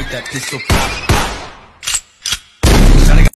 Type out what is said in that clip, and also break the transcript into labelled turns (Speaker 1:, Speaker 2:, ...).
Speaker 1: Make that pistol pop.